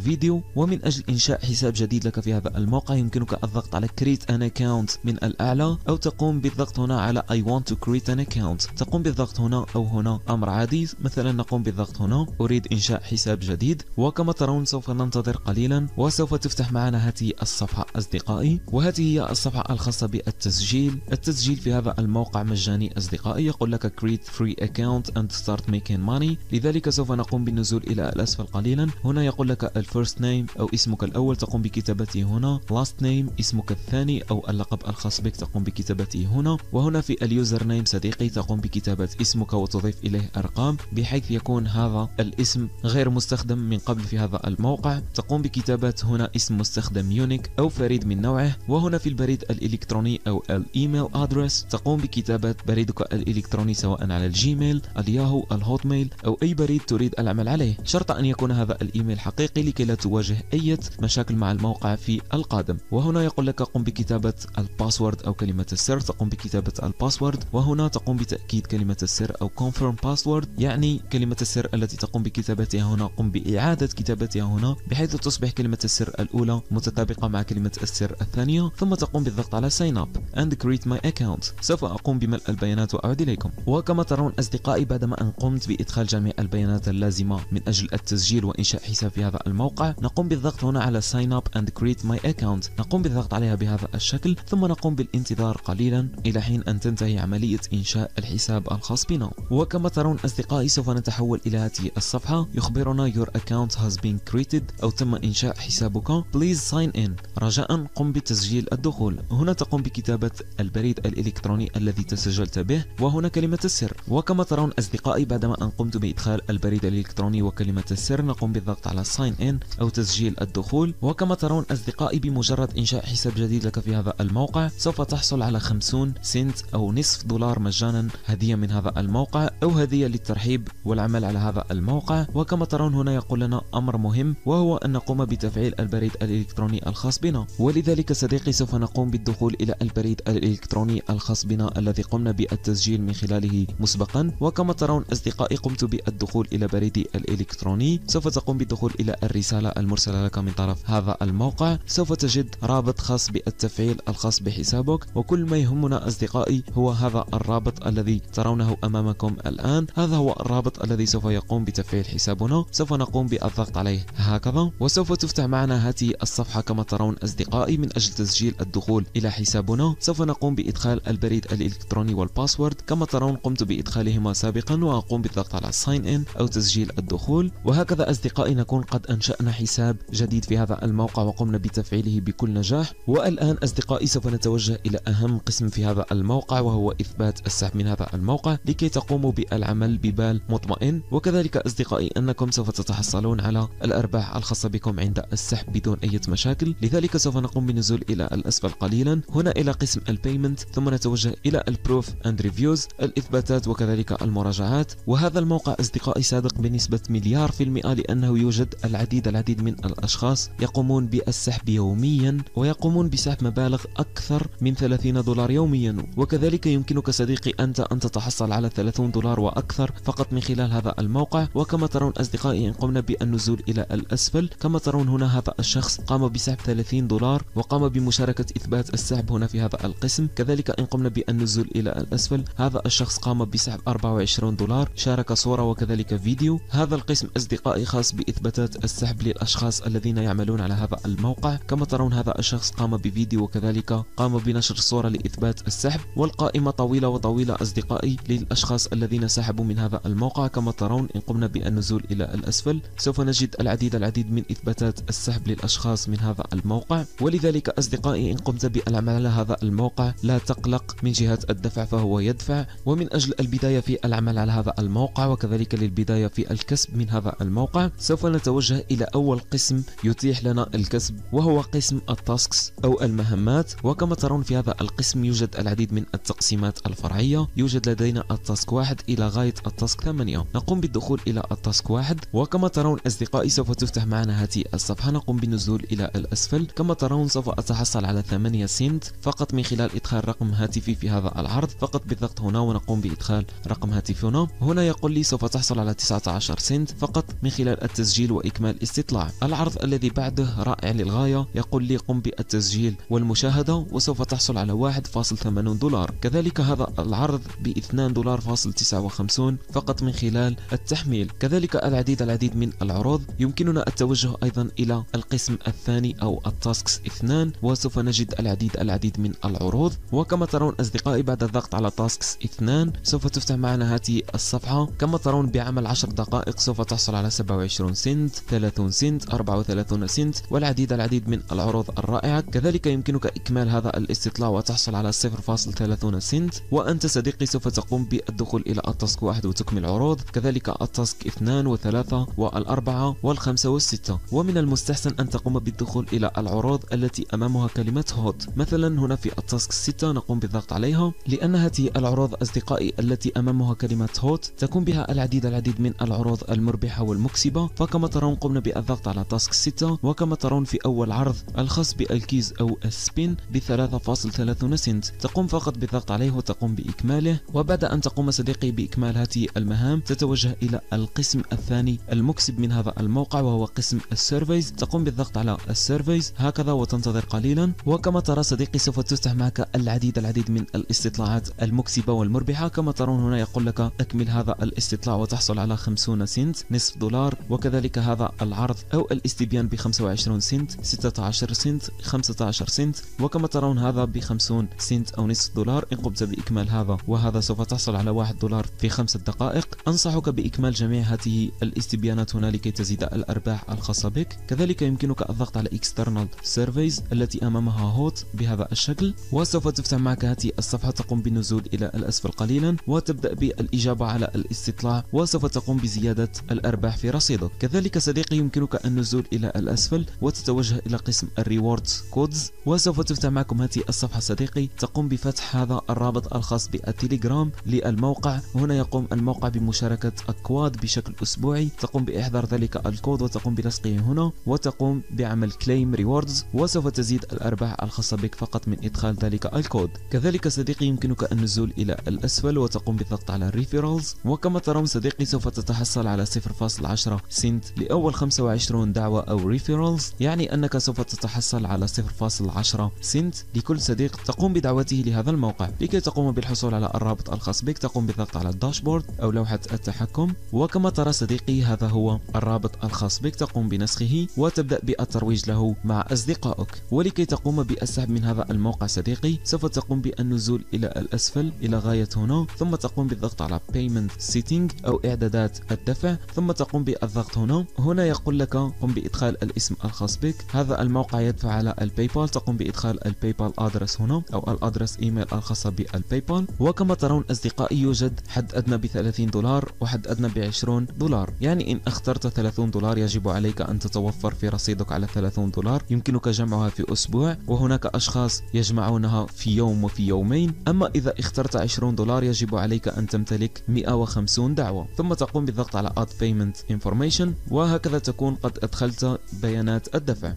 فيديو ومن أجل إنشاء حساب جديد لك في هذا الموقع يمكنك الضغط على create an account من الأعلى أو تقوم بالضغط هنا على I want to create an account. تقوم بالضغط هنا أو هنا أمر عادي. مثلا نقوم بالضغط هنا. أريد إنشاء حساب جديد. وكما ترون سوف ننتظر قليلا وسوف تفتح معنا هذه الصفحة أصدقائي. وهذه هي الصفحة الخاصة بالتسجيل. التسجيل في هذا الموقع مجاني أصدقائي. يقول لك create free account and start making money. لذلك سوف نقوم بالنزول إلى الأسفل قليلا. هنا يقول لك ال first name أو اسمك الأول تقوم بكتابته هنا. Last name اسمك الثاني أو اللقب الخاص بك تقوم بكتابته هنا. وهنا في ال username صديقي تقوم بكتابة اسمك وتضيف إليه أرقام بحيث يكون هذا الاسم غير مستخدم من قبل في هذا الموقع. تقوم بكتابة هنا اسم مستخدم unique أو فريد من نوعه. وهنا في البريد الإلكتروني أو ال email address تقوم بكتابة بريدك الإلكتروني سواء على ال Gmail ال Yahoo ال Hotmail أو أي بريد تريد العمل عليه. شرط أن يكون هذا الإيميل حقيقي لكي لا تواجه أي مشاكل مع الموقع في القادم. وهنا يقول لك قم بكتابة ال password أو كلمة السر. تقوم بكتابة ال password. وهنا تقوم بتأكيد كلمة السر أو confirm password. يعني كلمة السر التي تقوم بكتابتها هنا. قم بإعادة كتابتها هنا بحيث تصبح كلمة السر الأولى متطابقة مع كلمة السر الثانية. ثم تقوم بالضغط على sign up and create my account. سوف أقوم بملء البيانات وأعود إليكم. وكما ترون أصدقائي بعدما أن قمت بإدخال جميع البيانات اللازمة من أجل التسجيل وإنشاء حساب في هذا الموقع نقوم بالضغط هنا على sign up and create my account. نقوم بالضغط عليها بهذا الشكل ثم نقوم بالانتظار قليلا إلى حين أن تنتهي عملية إنشاء الحساب الخاص بنا. وكما ترون أصدقائي سوف نتحول إلى هذه الصفحة. يخبرنا your account has been created أو تم إنشاء حسابك. Please sign in. رجاء قم بتسجيل الدخول. هنا تقوم بكتابة البريد الإلكتروني الذي تسجلت به وهنا كلمة السر. وكما ترون أصدقائي بعدما أن قمت بإدخال البريد الإلكتروني وكلمة السر نقوم بالضغط على sign in. أو تسجيل الدخول. وكما ترون أصدقائي بمجرد إنشاء حساب جديد لك في هذا الموقع سوف تحصل على 50 سنت أو نصف دولار مجانا هدية من هذا الموقع أو هدية للترحيب والعمل على هذا الموقع. وكما ترون هنا يقول لنا أمر مهم وهو أن نقوم بتفعيل البريد الإلكتروني الخاص بنا. ولذلك صديقي سوف نقوم بالدخول إلى البريد الإلكتروني الخاص بنا الذي قمنا بالتسجيل من خلاله مسبقا. وكما ترون أصدقائي قمت بالدخول إلى بريدي الإلكتروني. سوف تقوم بالدخول إلى الرسالة المرسلة لك من طرف هذا الموقع. سوف تجد رابط خاص بالتفعيل الخاص بحسابك وكل ما يهمنا أصدقائي هو هذا الرابط الذي ترونه أمامكم الآن. هذا هو الرابط الذي سوف يقوم بتفعيل حسابنا. سوف نقوم بالضغط عليه هكذا. وسوف تفتح معنا هذه الصفحة كما ترون أصدقائي من أجل تسجيل الدخول إلى حسابنا. سوف نقوم بإدخال البريد الإلكتروني والباسورد. كما ترون قمت بإدخالهما سابقا وأقوم بالضغط على sign in أو تسجيل الدخول. وهكذا أصدقائي نكون قد أنشأنا حساب جديد في هذا الموقع وقمنا بتفعيله بكل نجاح. والآن أصدقائي سوف نتوجه إلى أهم قسم في هذا الموقع وهو إثبات السحب من هذا الموقع لكي تقوموا بالعمل ببال مطمئن. وكذلك أصدقائي أنكم سوف تتحصلون على الأرباح الخاصة بكم عند السحب بدون أي مشاكل. لذلك سوف نقوم بالنزول إلى الأسفل قليلا. هنا إلى قسم ال payment ثم نتوجه إلى ال proof and reviews الإثباتات وكذلك المراجعات. وهذا الموقع أصدقائي صادق بنسبة مليار في المئة لأنه يوجد العديد العديد من الأشخاص يقومون بالسحب يوميا ويقومون بسحب مبالغ أكثر من 30 دولار يوميا. وكذلك يمكنك صديقي أنت أن تتحصل على 30 دولار وأكثر فقط من خلال هذا الموقع. وكما ترون أصدقائي إن قمنا بالنزول إلى الأسفل كما ترون هنا هذا الشخص قام بسحب 30 دولار وقام بمشاركة إثبات السحب هنا في هذا القسم. كذلك إن قمنا بالنزول إلى الأسفل هذا الشخص قام بسحب 24 دولار شارك صورة وكذلك فيديو. هذا القسم أصدقائي خاص بإثباتات السحب للأشخاص الذين يعملون على هذا الموقع. كما ترون هذا الشخص قام بفيديو وكذلك قام بنشر صورة لإثبات السحب والقائمة طويلة وطويلة أصدقائي للأشخاص الذين سحبوا من هذا الموقع. كما ترون إن قمنا بالنزول إلى الأسفل سوف نجد العديد العديد من إثباتات السحب للأشخاص من هذا الموقع. ولذلك أصدقائي إن قمت بالعمل على هذا الموقع لا تقلق من جهة الدفع فهو يدفع. ومن أجل البداية في العمل على هذا الموقع وكذلك للبداية في الكسب من هذا الموقع سوف نتوجه إلى أول قسم يتيح لنا الكسب وهو قسم ال tasks أو المهمات. وكما ترون في هذا القسم يوجد العديد من التقسيمات الفرعية. يوجد لدينا ال task واحد إلى غاية ال task ثمانية. نقوم بالدخول إلى ال task واحد. وكما ترون أصدقائي سوف تفتح معنا هذه الصفحة. نقوم بالنزول إلى الأسفل. كما ترون سوف أتحصل على 8 سنت فقط من خلال إدخال رقم هاتفي في هذا العرض. فقط بالضغط هنا ونقوم بإدخال رقم هاتفي هنا. هنا يقول لي سوف تحصل على 19 سنت فقط من خلال التسجيل وإكمال الاستطلاع. العرض الذي بعده رائع للغاية يقول لي قم بالتسجيل والمشاهدة وسوف تحصل على 1.80 دولار. كذلك هذا العرض ب 2 دولار فاصل 59 فقط من خلال التحميل. كذلك العديد العديد من العروض يمكننا التوجه أيضا إلى القسم الثاني أو ال Tasks 2 وسوف نجد العديد العديد من العروض. وكما ترون أصدقائي بعد الضغط على Tasks 2 سوف تفتح معنا هذه الصفحة. كما ترون بعمل 10 دقائق سوف تحصل على 27 سنت 30 سنت 34 سنت والعديد العديد من العروض الرائعة. كذلك يمكنك إكمال هذا الاستطلاع وتحصل على 0.30 سنت. وأنت صديقي سوف تقوم بالدخول إلى ال Task واحد وتكمل عروض كذلك ال Task اثنان وثلاثة والأربعة والخمسة والستة. ومن المستحسن أن تقوم بالدخول إلى العروض التي أمامها كلمة Hot. مثلا هنا في ال Task الستة نقوم بالضغط عليها لأن هذه العروض أصدقائي التي أمامها كلمة Hot تكون بها العديد العديد من العروض المربحة والمكسبة. فكما ترون قمنا بالضغط على Task 6 وكما ترون في أول عرض الخاص بال Quiz أو ال Spin ب 3.30 سنت تقوم فقط بالضغط عليه وتقوم بإكماله. وبعد أن تقوم صديقي بإكمال هذه المهام تتوجه إلى القسم الثاني المكسب من هذا الموقع وهو قسم ال Surveys. تقوم بالضغط على ال Surveys هكذا وتنتظر قليلا. وكما ترى صديقي سوف تفتح معك العديد العديد من الاستطلاعات المكسبة والمربحة. كما ترون هنا يقول لك أكمل هذا الاستطلاع وتحصل على 50 سنت نصف دولار. وكذلك هذا العرض أو الاستبيان ب 25 سنت 16 سنت 15 سنت. وكما ترون هذا ب 50 سنت أو نصف دولار إن قمت بإكمال هذا. وهذا سوف تحصل على 1 دولار في خمسة دقائق. أنصحك بإكمال جميع هذه الاستبيانات هنا لكي تزيد الأرباح الخاصة بك. كذلك يمكنك الضغط على External Surveys التي أمامها هوت بهذا الشكل. وسوف تفتح معك هذه الصفحة تقوم بالنزول إلى الأسفل قليلا وتبدأ بالإجابة على الاستطلاع. وسوف تقوم بزيادة الأرباح في رصيدك. كذلك صديقي يمكنك النزول إلى الأسفل وتتوجه إلى قسم ال Rewards Codes وسوف تفتح معكم هذه الصفحة صديقي. تقوم بفتح هذا الرابط الخاص بالتليجرام للموقع. هنا يقوم الموقع بمشاركة أكواد بشكل أسبوعي. تقوم بإحضار ذلك الكود وتقوم بلصقه هنا وتقوم بعمل Claim Rewards وسوف تزيد الأرباح الخاصة بك فقط من إدخال ذلك الكود. كذلك صديقي يمكنك النزول إلى الأسفل وتقوم بالضغط على ال Referrals وكما ترون صديقي سوف تتحصل على 0.10 سنت لأول 25 دعوة أو Referrals يعني أنك سوف تتحصل على 0.10 سنت لكل صديق تقوم بدعوته لهذا الموقع. لكي تقوم بالحصول على الرابط الخاص بك تقوم بالضغط على ال Dashboard أو لوحة التحكم. وكما ترى صديقي هذا هو الرابط الخاص بك تقوم بنسخه وتبدأ بالترويج له مع أصدقائك. ولكي تقوم بالسحب من هذا الموقع صديقي سوف تقوم بالنزول إلى الأسفل إلى غاية هنا. ثم تقوم بالضغط على Payment Setting أو إعدادات الدفع. ثم تقوم بالضغط هنا. هنا يقول لك قم بإدخال الاسم الخاص بك. هذا الموقع يدفع على ال PayPal تقوم بإدخال ال PayPal Address هنا أو ال Address Email الخاصة بال PayPal وكما ترون أصدقائي يوجد حد أدنى ب 30 دولار وحد أدنى ب 20 دولار. يعني إن أخترت 30 دولار يجب عليك أن تتوفر في رصيدك على 30 دولار. يمكنك جمعها في أسبوع وهناك أشخاص يجمعونها في يوم وفي يومين. أما إذا اخترت 20 دولار يجب عليك أن تمتلك 150 دعوة. ثم تقوم بالضغط على Add Payment Information وهكذا تكون قد أدخلت بيانات الدفع.